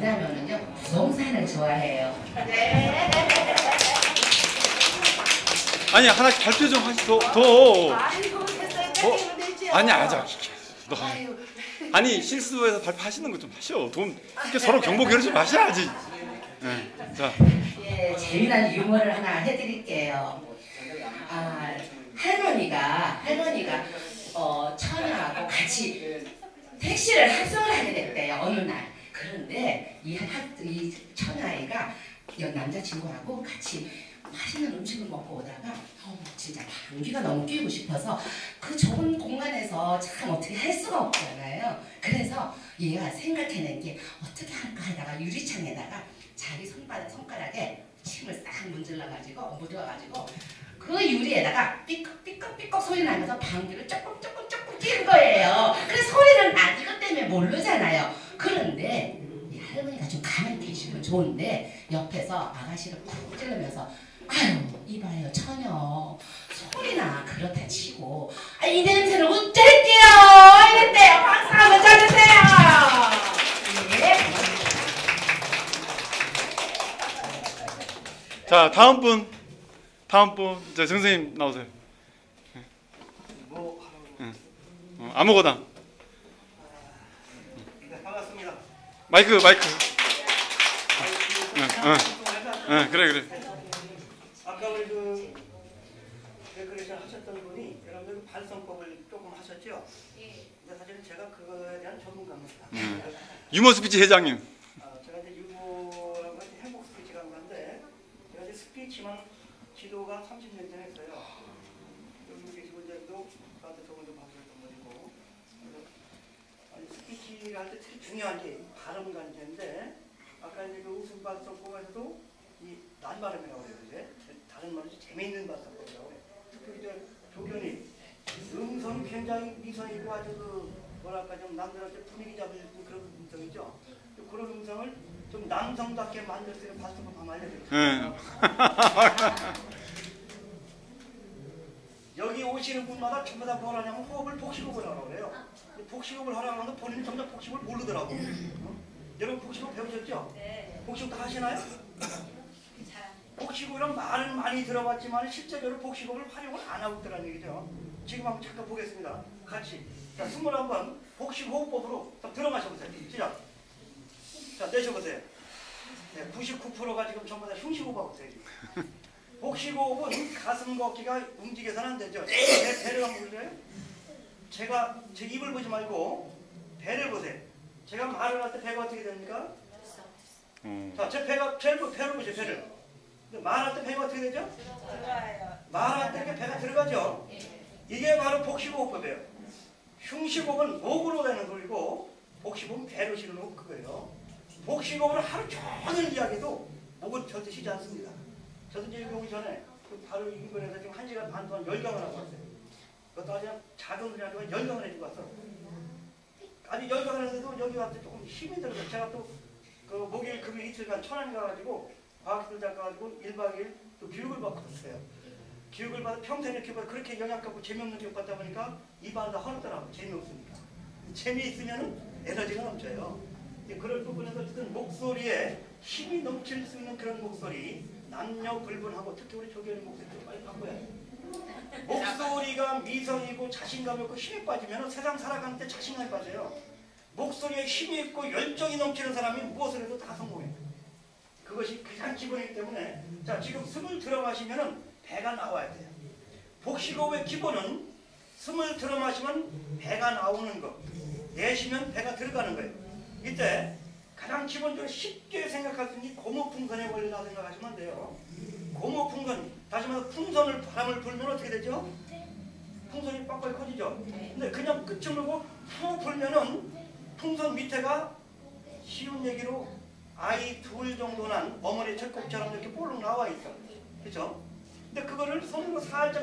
뭐냐면은요 부동산을 좋아해요. 아니 하나씩 발표 좀 하시 더. 더. 아이고 됐어요. 어? 아니 아자. 너. 아유, 아니 실수해서 발표하시는 거 좀 하셔. 돈 이렇게 서로 경보 겨루지 마셔야지. 네. 자. 예, 재미난 유머를 하나 해드릴게요. 아, 할머니가 할머니가 어, 처녀하고 같이 택시를 합성을 하게 됐대요 어느 날. 그런데 이, 학- 이 처녀아이가 여- 남자친구하고 같이 맛있는 음식을 먹고 오다가 어, 진짜 감기가 너무 끼고 싶어서 그 좁은 공간에서 참 어떻게 할 수가 없잖아요. 그래서 얘가 생각해낸 게 어떻게 할까 하다가 유리창에다가 자기 손바닥 손가락에 침을 싹 문질러가지고 묻어가지고 그 유리에다가 삐걱 삐걱 삐걱 소리 나면서 방귀를 조금 조금 조금 낀 거예요. 그래서 소리는 난 이것 때문에 모르잖아요. 그런데 이 할머니가 좀 가만히 계시면 좋은데 옆에서 아가씨를 쿡 찌르면서 아유 이봐요 처녀 소리나 그렇다 치고 아, 이 냄새를 어쩔게요 이랬대요 박수 한번 쳐주세요 예. 자 다음 분. 다음 분. 자 선생님 나오세요. 뭐 하라고? 어, 아무거나. 네, 반갑습니다. 마이크 마이크. 응, 참, 응, 네, 그래 그래. 아까 우리 그 데코레이션 하셨던 분이 여러분들 그 발성법을 조금 하셨죠? 근데 사실은 제가 그거에 대한 전문가입니다. 유머 스피치 회장님. 아, 제가 이제 해서 행복 스피치 강사인데 제가 이제 스피치만 지도가 30년 전에 했어요. 여기 계신 분들도 저한테 조금 좀 봐주셨던 분이고 스피치를 할때 제일 중요한 게 발음 관계인데 아까 이제 그 웃음 발성법에서도 이 난발음이라고 그래요. 이제 다른 말은 재미있는 발성법이라고 그래요. 특히 이제 조견이 음성이 굉장히 미성 있고 아주 그 뭐랄까 좀 남들한테 분위기 잡을 그런 음성이죠. 그런 음성을 좀 남성답게 만들 수 있는 발성법 한번 알려드릴게요. 예. 여기 오시는 분마다 전부 다뭘 하냐면 호흡을 복식호흡을 하라고 그래요. 이 복식호흡을 하라고 하는데 본인은 점점 복식호흡을 모르더라고. 어? 여러분 복식호흡 배우셨죠? 복식호흡 다 하시나요? 복식호흡이란 말은 많이 들어봤지만 실제적으로 복식호흡을 활용을 안 하고 있다는 얘기죠. 지금 한번 잠깐 보겠습니다. 같이. 자, 숨을 한번 복식호흡법으로 좀 들어 마셔보세요. 시작. 자, 내쉬어보세요. 네, 99%가 지금 전부 다 흉식호흡하고 있어요. 지금. 복식호흡은 가슴 걷기가 움직여서는 안 되죠. 내 배를 한번 보실래요? 제가 제 입을 보지 말고 배를 보세요. 제가 말을 할 때 배가 어떻게 됩니까? 어. 자, 제 배가 배를 배를 보세요. 배를. 근데 말할 때 배가 어떻게 되죠? 말할 때 이렇게 배가 들어가죠. 이게 바로 복식호흡법이에요. 흉식호흡은 목으로 되는 소리고 복식호흡은 배로 실는 그거예요. 복식호흡을 하루 종일 이야기해도 목은 절대 쉬지 않습니다. 저도 이제 여기 오기 전에 그 바로 인근에서 지금 한 시간 반 동안 열경을 하고 왔어요. 그것도 아주 작은 소리 아니고 열경을 해주고 왔어. 아니 열경을 했는데도 여기 왔을 때 조금 힘이 들어서 제가 또 그 목요일 금요일 이틀간 천안 가가지고 과학들 가가지고 1박 2일 또 교육을 받고 왔어요. 교육을 받아 평생 이렇게 봐 그렇게 갖고 재미없는 교육 받다 보니까 입안 다 허르더라고 재미없으니까 재미있으면 에너지가 넘쳐요. 그런 부분에서 어쨌든 목소리에 힘이 넘칠 수 있는 그런 목소리 남녀 불분하고 특히 우리 조교님 목소리를 빨리 바꿔야 돼요. 목소리가 미성이고 자신감이 없고 힘이 빠지면 세상 살아가는 데 자신감이 빠져요. 목소리에 힘이 있고 열정이 넘치는 사람이 무엇을 해도 다 성공해요. 그것이 가장 기본이기 때문에 자 지금 숨을 들어 마시면은 배가 나와야 돼요. 복식호흡의 기본은 숨을 들어 마시면 배가 나오는 것, 내쉬면 배가 들어가는 거예요. 이때 가장 기본적으로 쉽게 생각할 수 있는 이 고무풍선의 원리라 생각하시면 돼요. 고무풍선, 다시 말해서 풍선을 바람을 불면 어떻게 되죠? 풍선이 빡빡이 커지죠. 근데 그냥 끝을 누고 푹 불면은 풍선 밑에가 쉬운 얘기로 아이 둘 정도 난 어머니 젖꼭처럼 이렇게 볼록 나와 있어. 그죠? 근데 그거를 손으로 살짝